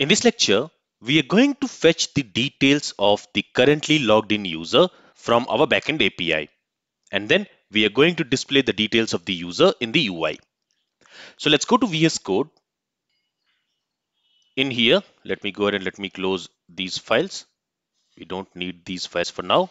In this lecture, we are going to fetch the details of the currently logged in user from our backend API. And then we are going to display the details of the user in the UI. So let's go to VS Code. In here, let me go ahead and let me close these files. We don't need these files for now.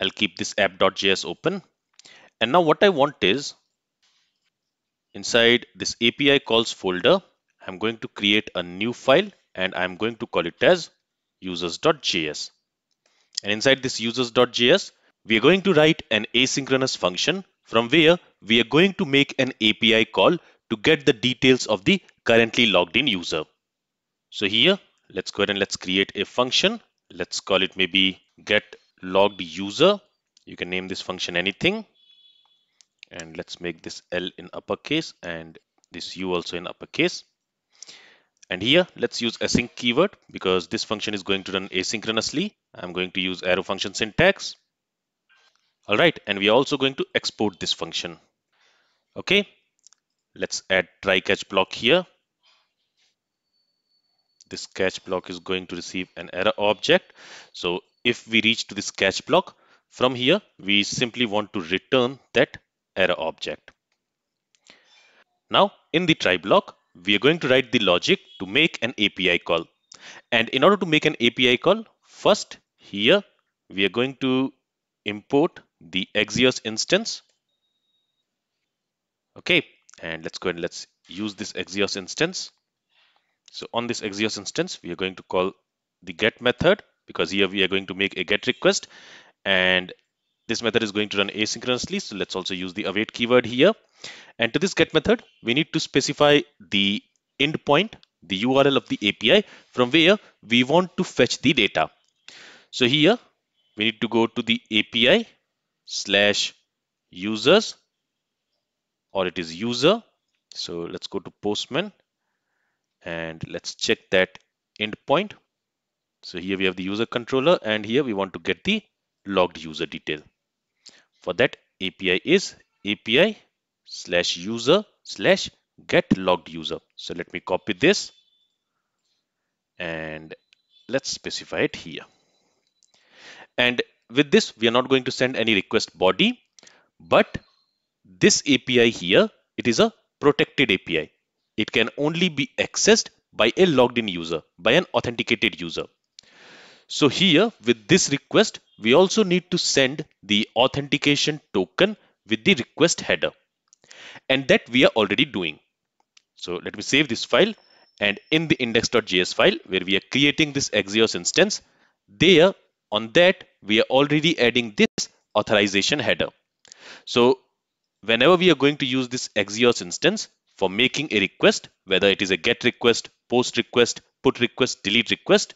I'll keep this app.js open. And now what I want is inside this API calls folder, I'm going to create a new file and I'm going to call it as users.js. And inside this users.js, we are going to write an asynchronous function from where we are going to make an API call to get the details of the currently logged in user. So here, let's go ahead and let's create a function. Let's call it maybe get logged user. You can name this function anything. And let's make this L in uppercase and this U also in uppercase. And here, let's use async keyword because this function is going to run asynchronously. I'm going to use arrow function syntax. All right, and we are also going to export this function. Okay, let's add try catch block here. This catch block is going to receive an error object. So if we reach to this catch block, from here, we simply want to return that error object. Now in the try block, we are going to write the logic to make an API call. And in order to make an API call, first here we are going to import the Axios instance. Okay, and let's go and let's use this Axios instance. So on this Axios instance, we are going to call the get method because here we are going to make a get request and this method is going to run asynchronously. So let's also use the await keyword here. And to this get method, we need to specify the endpoint, the URL of the API from where we want to fetch the data. So here we need to go to the API slash users or it is user. So let's go to Postman and let's check that endpoint. So here we have the user controller and here we want to get the logged user detail. For that API is API slash user slash get logged user. So let me copy this and let's specify it here. And with this, we are not going to send any request body, but this API here, it is a protected API. It can only be accessed by a logged in user, by an authenticated user. So here with this request, we also need to send the authentication token with the request header. And that we are already doing. So let me save this file and in the index.js file where we are creating this Axios instance, there on that we are already adding this authorization header. So whenever we are going to use this Axios instance for making a request, whether it is a get request, post request, put request, delete request,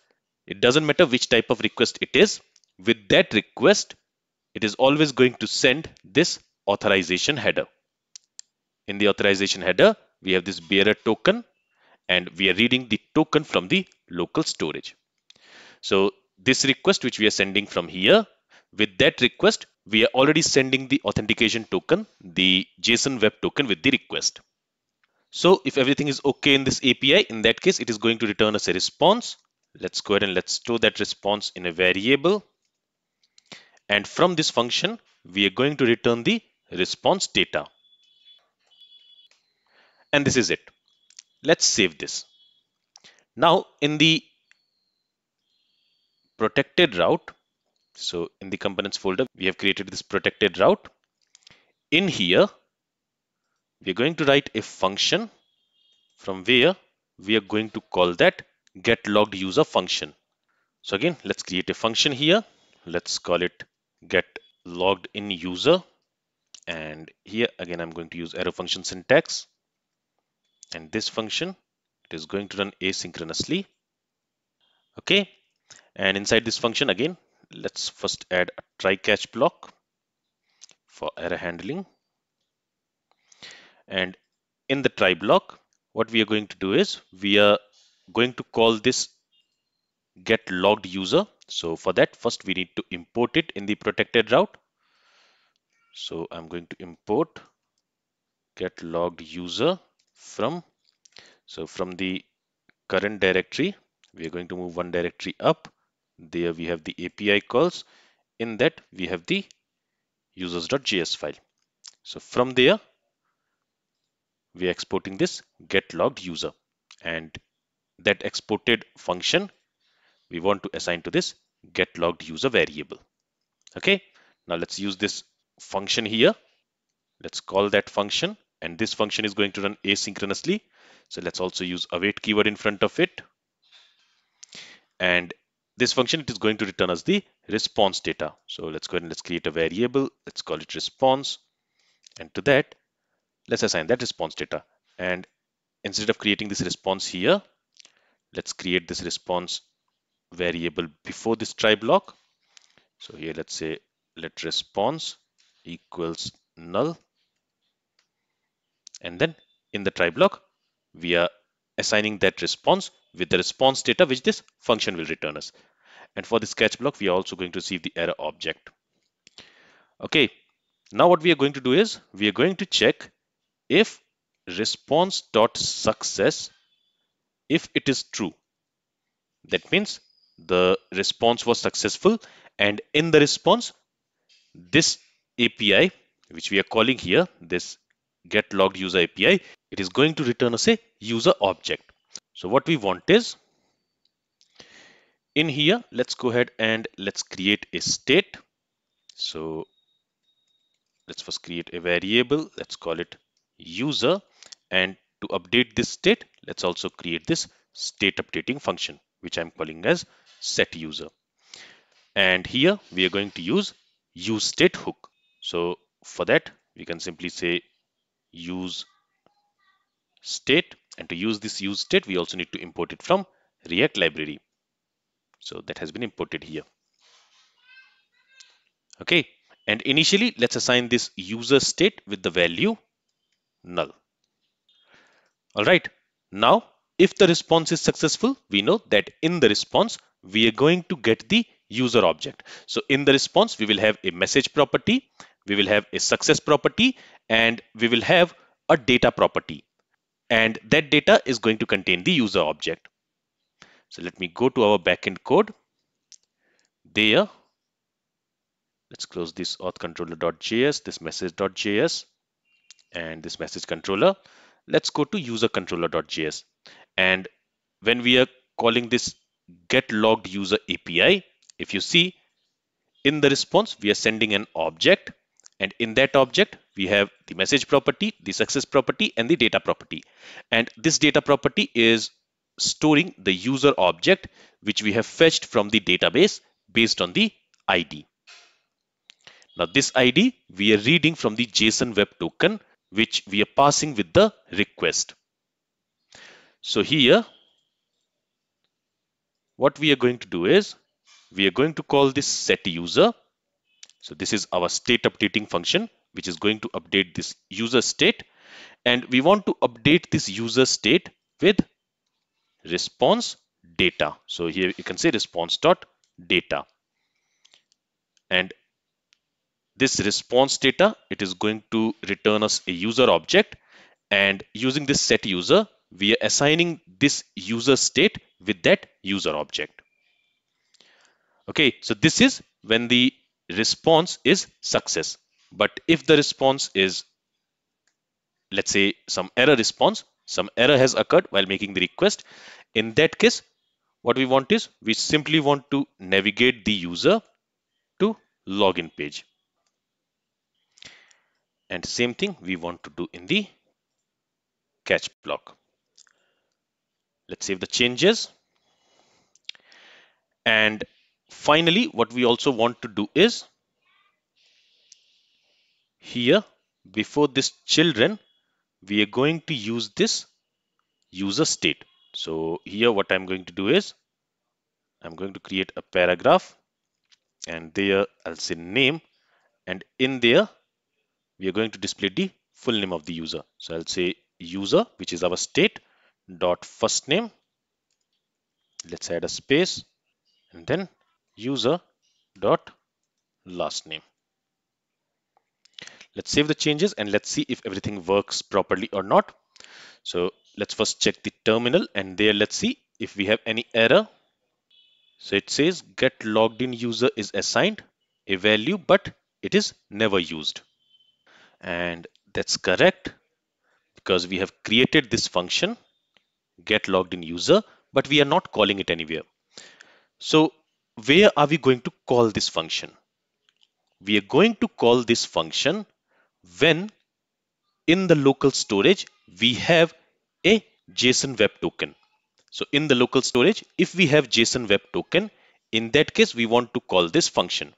it doesn't matter which type of request it is. With that request, it is always going to send this authorization header. In the authorization header, we have this bearer token and we are reading the token from the local storage. So this request which we are sending from here, with that request, we are already sending the authentication token, the JSON web token with the request. So if everything is okay in this API, in that case, it is going to return us a response Let's go ahead and let's store that response in a variable. And from this function, we are going to return the response data. And this is it. Let's save this. Now in the protected route, so in the components folder, we have created this protected route. In here, we are going to write a function from where we are going to call that get logged user function. So again, let's create a function here. Let's call it get logged in user. And here again, I'm going to use arrow function syntax. And this function, it is going to run asynchronously. Okay. And inside this function again, let's first add a try catch block for error handling. And in the try block, what we are going to do is we are going to call this get logged user. So for that, first we need to import it in the protected route. So I'm going to import get logged user from, so from the current directory. We are going to move one directory up. There we have the API calls. In that we have the users.js file. So from there we are exporting this get logged user. And that exported function we want to assign to this get logged user variable. Okay? Now let's use this function here. Let's call that function and this function is going to run asynchronously. So let's also use await keyword in front of it. And this function it is going to return us the response data. So let's go ahead and let's create a variable. Let's call it response. And to that let's assign that response data. And instead of creating this response here let's create this response variable before this try block. So here let's say let response equals null. And then in the try block we are assigning that response with the response data which this function will return us. And for this catch block we are also going to receive the error object. Okay now what we are going to do is we are going to check if response dot success if it is true. That means the response was successful and in the response this API which we are calling here this get logged user API it is going to return us a user object. So what we want is in here let's go ahead and let's create a state. So let's first create a variable let's call it user and to update this state let's also create this state updating function which I'm calling as set user. And here we are going to use use state hook. So for that we can simply say use state. And to use this use state we also need to import it from react library. So that has been imported here. Okay. And initially let's assign this user state with the value null. All right now if the response is successful we know that in the response we are going to get the user object. So in the response we will have a message property we will have a success property and we will have a data property. And that data is going to contain the user object. So let me go to our backend code. There let's close this auth controller.js this message.js and this message controller let's go to user controller.js and when we are calling this get logged user API if you see in the response we are sending an object. And in that object we have the message property the success property and the data property. And this data property is storing the user object which we have fetched from the database based on the ID. Now this ID we are reading from the JSON web token which we are passing with the request. So here what we are going to do is we are going to call this set user. So this is our state updating function which is going to update this user state and we want to update this user state with response data. So here you can say response dot data. And this response data, it is going to return us a user object. And using this set user, we are assigning this user state with that user object. Okay, so this is when the response is success. But if the response is, let's say, some error response, some error has occurred while making the request. In that case, what we want is we simply want to navigate the user to login page. And same thing we want to do in the catch block. Let's save the changes. And finally, what we also want to do is here before this children, we are going to use this user state. So here what I'm going to do is I'm going to create a paragraph and there I'll say name and in there we are going to display the full name of the user. So I'll say user which is our state dot first name. Let's add a space and then user dot last name. Let's save the changes and let's see if everything works properly or not. So let's first check the terminal and there let's see if we have any error so it says get logged in user is assigned a value but it is never used and that's correct because we have created this function get logged in user but we are not calling it anywhere so where are we going to call this function we are going to call this function when in the local storage we have a JSON web token. So in the local storage, if we have JSON web token, in that case, we want to call this function.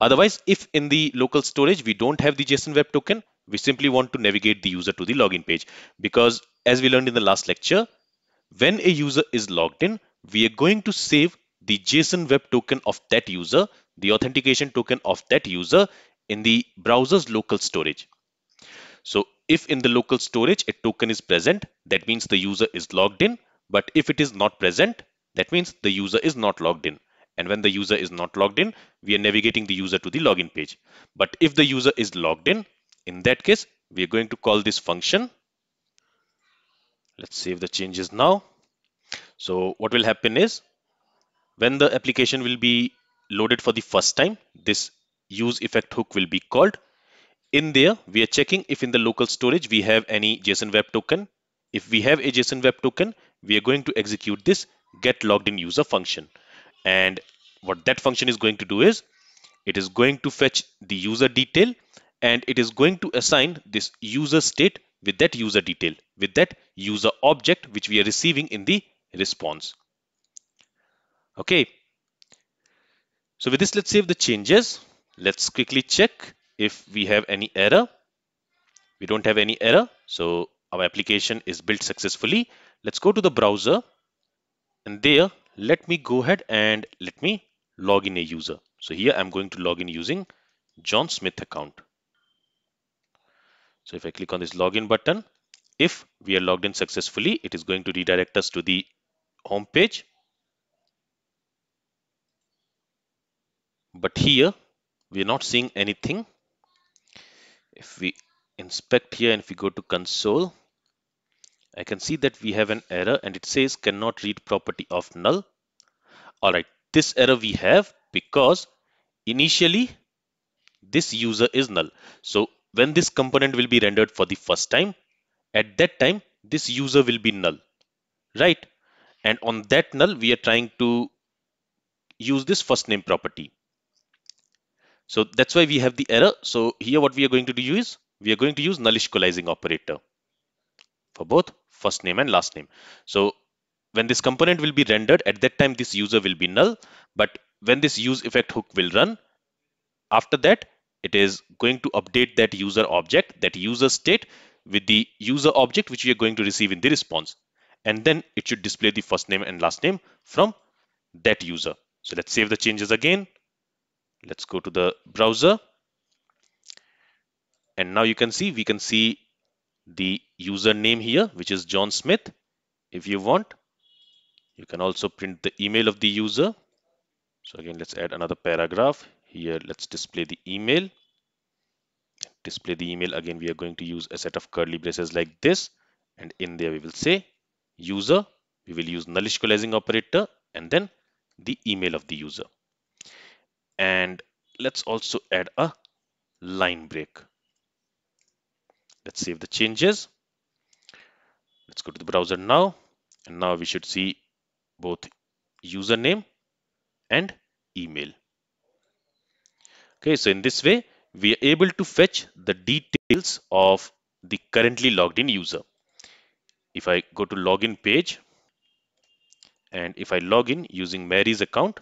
Otherwise, if in the local storage, we don't have the JSON web token, we simply want to navigate the user to the login page. Because as we learned in the last lecture, when a user is logged in, we are going to save the JSON web token of that user, the authentication token of that user in the browser's local storage. So if in the local storage a token is present, that means the user is logged in. But if it is not present, that means the user is not logged in. And when the user is not logged in, we are navigating the user to the login page. But if the user is logged in, in that case, we are going to call this function. Let's save the changes now. So what will happen is when the application will be loaded for the first time, this use effect hook will be called in there, we are checking if in the local storage we have any JSON web token. If we have a JSON web token, we are going to execute this get logged in user function. And what that function is going to do is it is going to fetch the user detail and it is going to assign this user state with that user detail, with that user object which we are receiving in the response. Okay. So with this, let's save the changes. Let's quickly check if we have any error. We don't have any error. So our application is built successfully. Let's go to the browser and there let me go ahead and let me log in a user. So here I'm going to log in using John Smith account. So if I click on this login button, if we are logged in successfully, it is going to redirect us to the home page. But here we are not seeing anything if we inspect here and if we go to console I can see that we have an error and it says cannot read property of null. All right this error we have because initially this user is null. So when this component will be rendered for the first time at that time this user will be null. Right? And on that null we are trying to use this first name property. So that's why we have the error. So here what we are going to do is we are going to use null coalescing operator for both first name and last name. So when this component will be rendered at that time this user will be null but when this use effect hook will run after that it is going to update that user object that user state with the user object which we are going to receive in the response and then it should display the first name and last name from that user. So let's save the changes again let's go to the browser and now you can see we can see the username here which is John Smith. If you want you can also print the email of the user. So again let's add another paragraph here. Let's display the email. Display the email. Again we are going to use a set of curly braces like this. And in there we will say user. We will use null coalescing operator and then the email of the user. And let's also add a line break let's save the changes. Let's go to the browser now. And now we should see both username and email. Okay so in this way we are able to fetch the details of the currently logged in user. If I go to login page and if I log in using Mary's account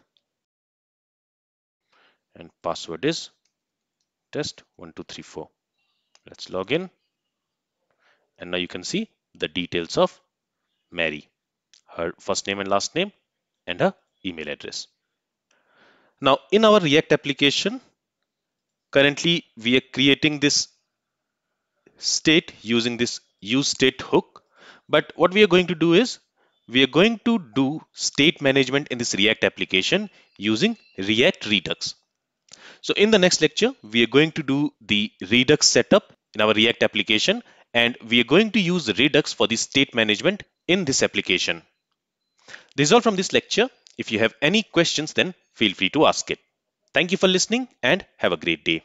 and password is test1234 let's log in and now you can see the details of Mary her first name and last name and her email address. Now in our react application currently we are creating this state using this use state hook. But what we are going to do is we are going to do state management in this react application using react redux. So in the next lecture, we are going to do the Redux setup in our React application and we are going to use Redux for the state management in this application. This is all from this lecture. If you have any questions, then feel free to ask it. Thank you for listening and have a great day.